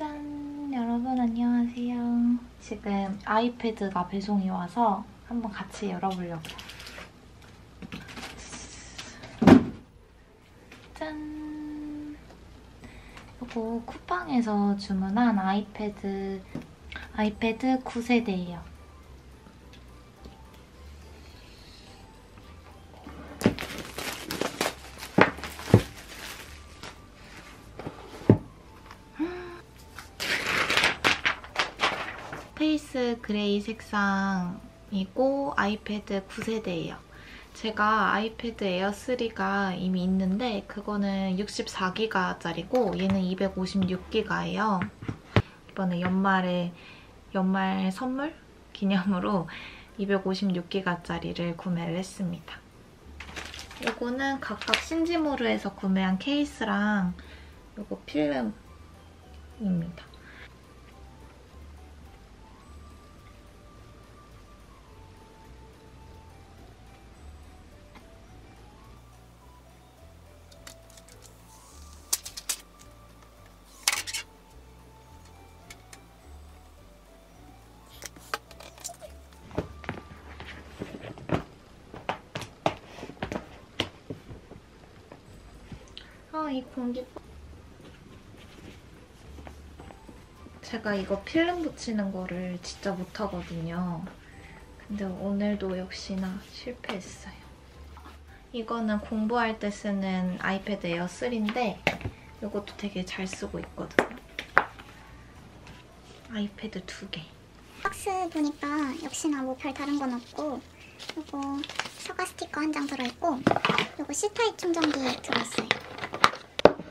짠! 여러분 안녕하세요. 지금 아이패드가 배송이 와서 한번 같이 열어보려고요. 짠! 이거 쿠팡에서 주문한 아이패드 아이패드 9세대예요. Space Gray 색상이고 아이패드 9세대예요. 제가 아이패드 에어 3가 이미 있는데 그거는 64기가짜리고 얘는 256기가예요. 이번에 연말에 연말 선물 기념으로 256기가짜리를 구매를 했습니다. 이거는 각각 신지모루에서 구매한 케이스랑 이거 필름입니다. 이 공기. 제가 이거 필름 붙이는 거를 진짜 못하거든요. 근데 오늘도 역시나 실패했어요. 이거는 공부할 때 쓰는 아이패드 에어 3인데 이것도 되게 잘 쓰고 있거든요. 아이패드 두 개. 박스 보니까 역시나 뭐 별 다른 건 없고 요거 사과 스티커 한 장 들어있고 요거 C타입 충전기 들어있어요.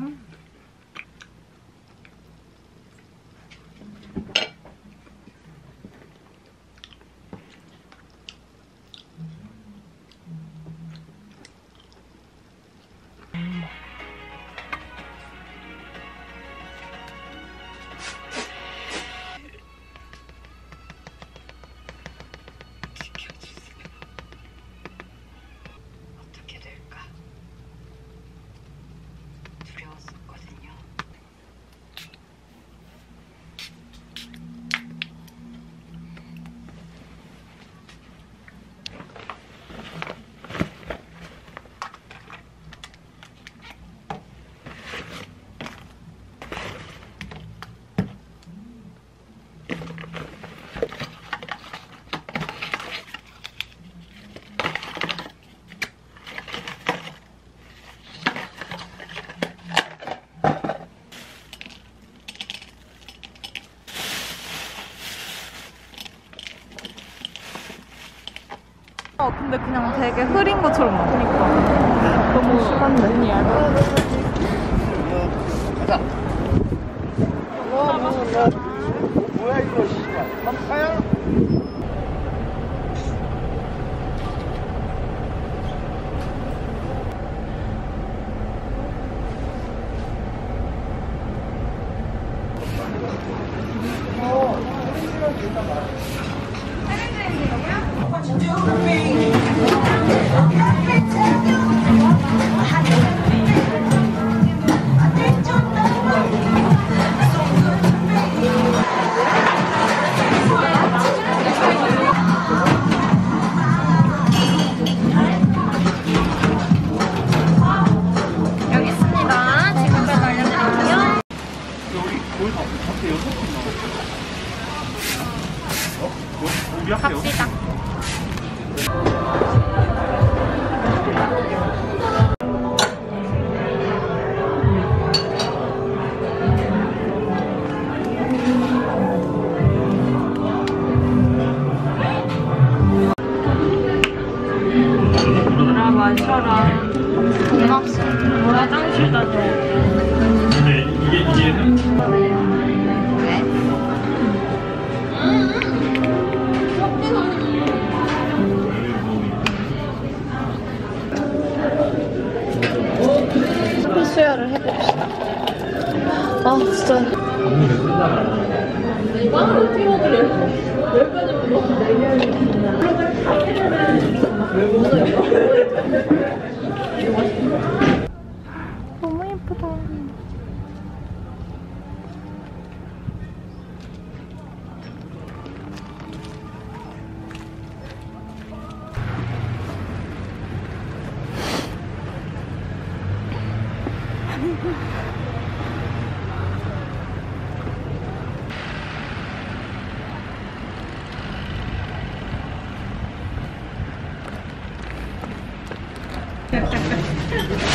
어 근데 그냥 되게 흐린 것처럼 나오니까. 너무 심한데. 눈이 얇아. 가자. 뭐야 이거 씨발. 깜파야? 너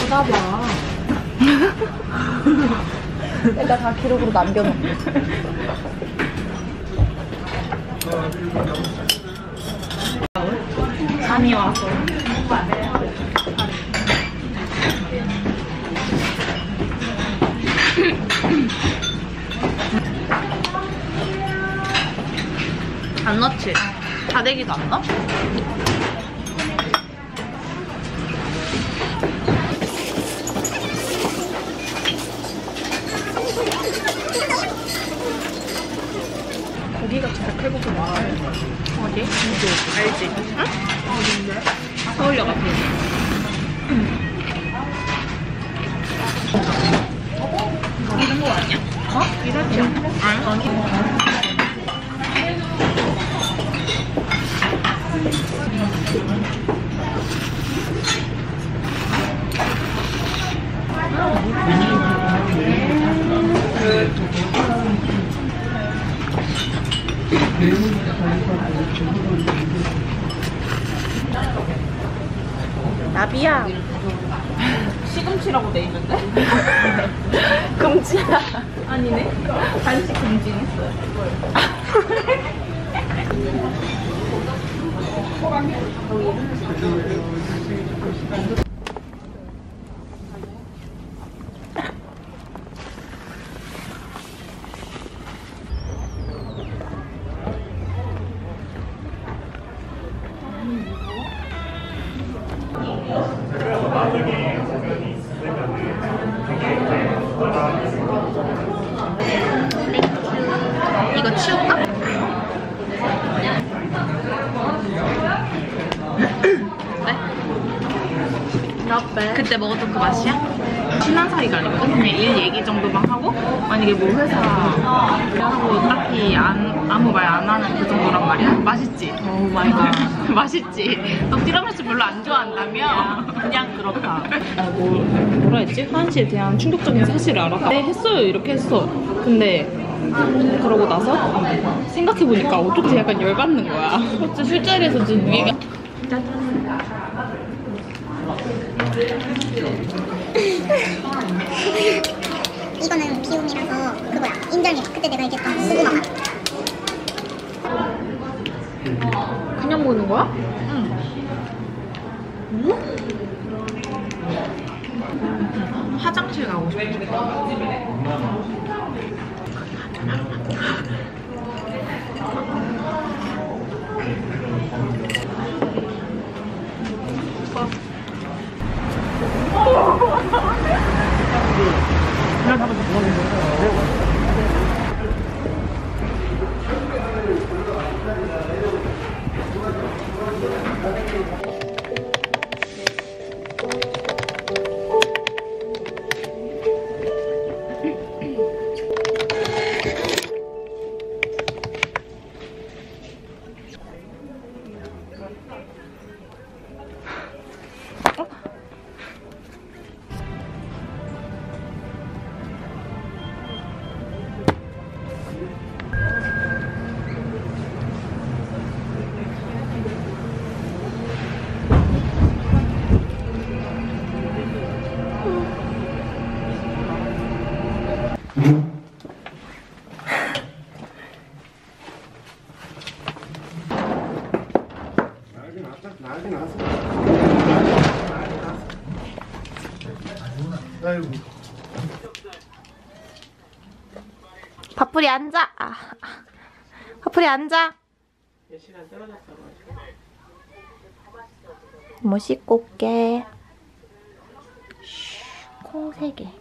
쳐다봐. 내가 다 기록으로 남겨놓고. 잠이 와서. 안 넣지? 다대기도 안 넣어? 고기가 진짜 칼국수 많아. 어디? 이쪽. 알지? 응? 어딘데? 서울역 앞에. 이런 거 아니야? 어? 이렇지 아니. 아니. 나비야. 시금치라고 돼 있는데? 금지야. 아니네. 간식 금지했 치울까? 네? 그때 먹었던 그 맛이야? 친한 사이가 아니거든? 그냥 일 얘기 정도만 하고 만약에 뭐 회사 하고 딱히 안, 아무 말 안 하는 그 정도란 말이야? 맛있지? Oh my god 맛있지? 너 티라미수 별로 안 좋아한다며? 그냥 그렇다 뭐, 뭐라 했지? 하은 씨에 대한 충격적인 사실을 알았다. 네, 했어요. 이렇게 했어. 근데, 그러고 나서, 생각해보니까 어떻게 약간 열받는 거야. 진짜 술자리에서 지금 얘기 이거는 비움이라서 그거야 인절미 그때 내가 얘기했던 고구마 맛 그냥 먹는 거야? 응 화장실 가고 싶어. 파프리 앉아. 아, 아. 파프리 앉아. 뭐 씻고 올게. 콩세 개.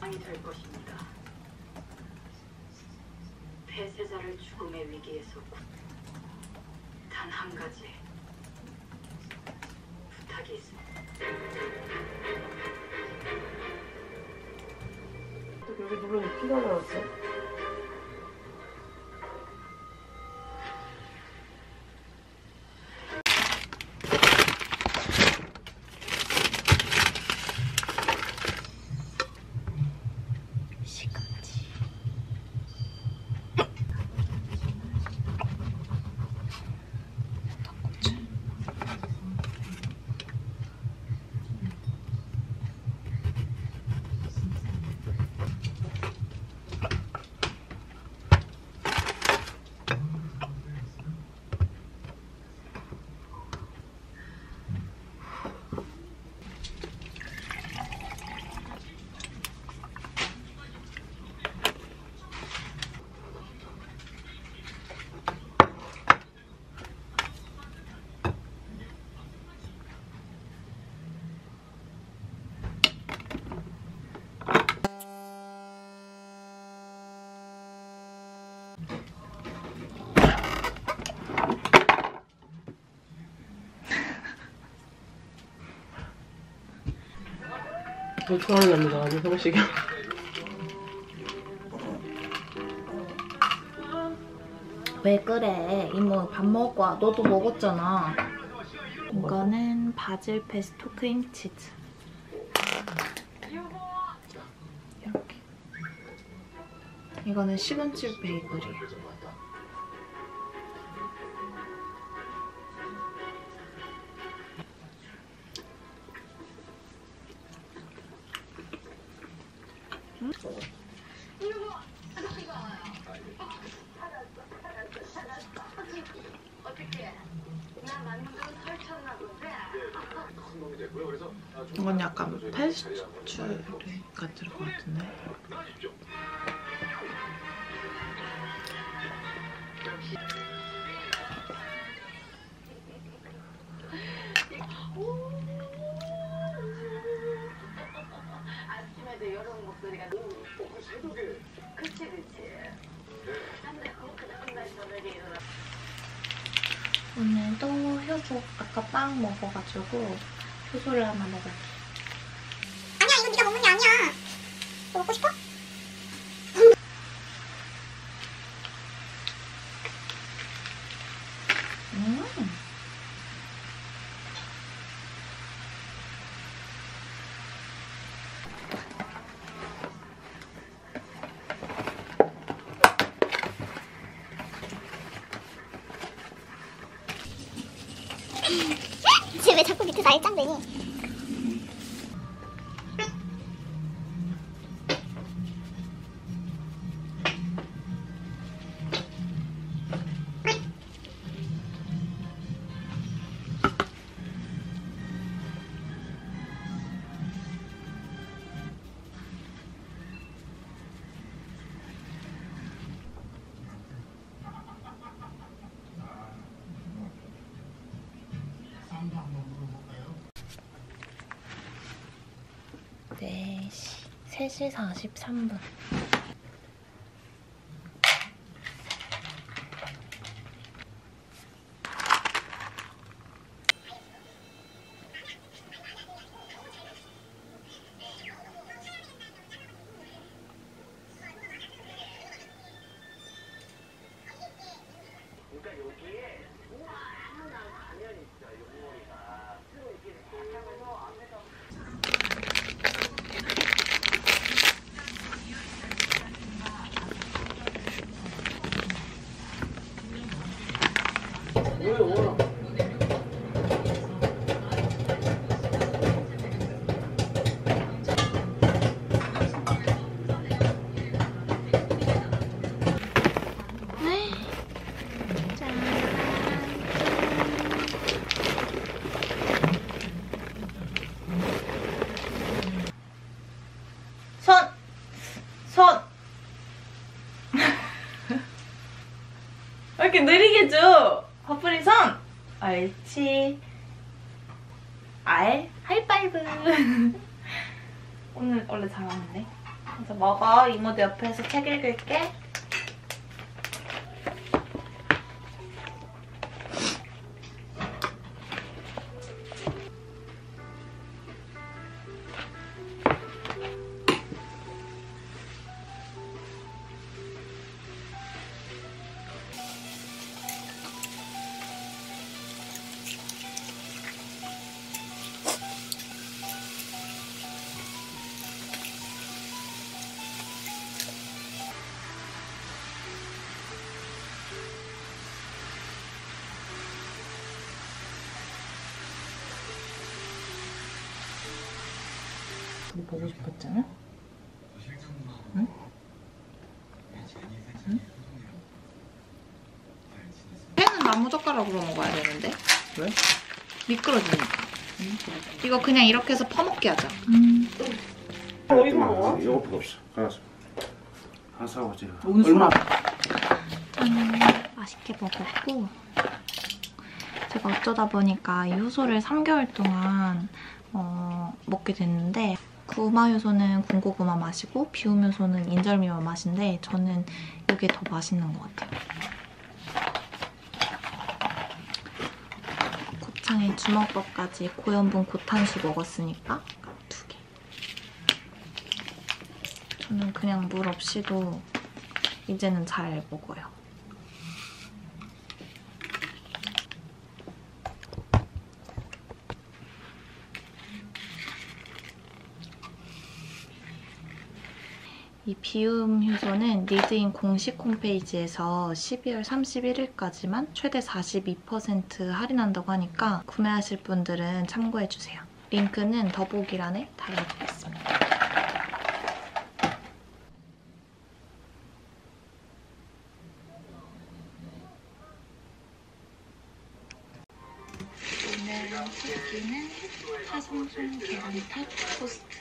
상이 될 것입니다. 폐쇄자를 죽음의 위기에서 단 한 가지 부탁이 있습니다. 여기 누르면 피가 나왔어. 너 좋아하는 남자 아니 성식이 왜 그래? 이모 밥 먹고 와. 너도 먹었잖아. 이거는 바질 페스토 크림치즈. 이렇게. 이거는 시금치 베이글이에 그날 저녁에 일어나 오늘도 효소 아까 빵 먹어가지고 효소를 하나 먹을게. 아니야 이건 네가 먹는 게 아니야. 너 먹고 싶어? 음. 쟤왜 자꾸 밑에 날짱대니? 3시 43분. 손! 손! 왜 이렇게 느리게 줘? 화풀이 손! 옳지. 알, 하이파이브. 오늘 원래 잘하는데. 그래서 먹어. 이모도 옆에서 책 읽을게. 너 보고 싶었잖아? 응? 응? 회는 나무젓가락으로 먹어야 되는데? 왜? 미끄러지니까. 이거 그냥 이렇게 해서 퍼먹게 하자. 어디서 먹어? 이거 필요 없어. 알았어. 하나 사고 지금. 오늘 얼마? 맛있게 먹었고 제가 어쩌다 보니까 이 효소를 3개월 동안 어, 먹게 됐는데 구마 효소는 군고구마 맛이고 비움 효소는 인절미맛 맛인데 저는 이게 더 맛있는 것 같아요. 곱창에 주먹밥까지 고연분 고탄수 먹었으니까 두 개. 저는 그냥 물 없이도 이제는 잘 먹어요. 이 비움 효소는 니드인 공식 홈페이지에서 12월 31일까지만 최대 42% 할인한다고 하니까 구매하실 분들은 참고해주세요. 링크는 더보기란에 달아두겠습니다. 오늘 소기는 화성순 계란탑 포스트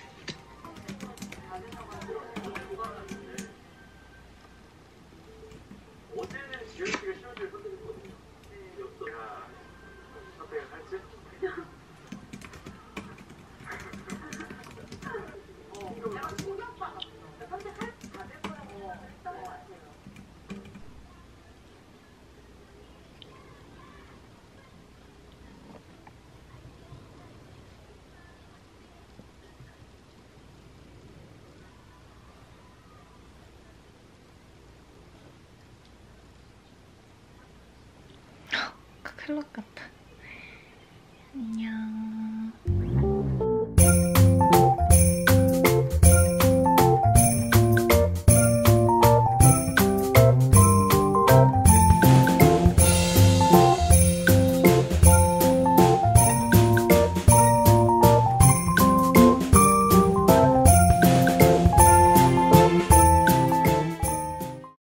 큰일 났다. 안녕.